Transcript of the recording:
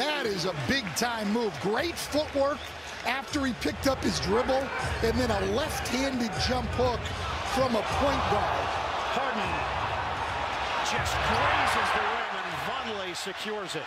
That is a big-time move. Great footwork after he picked up his dribble, and then a left-handed jump hook from a point guard. Harden just grazes the rim, and Vonleh secures it.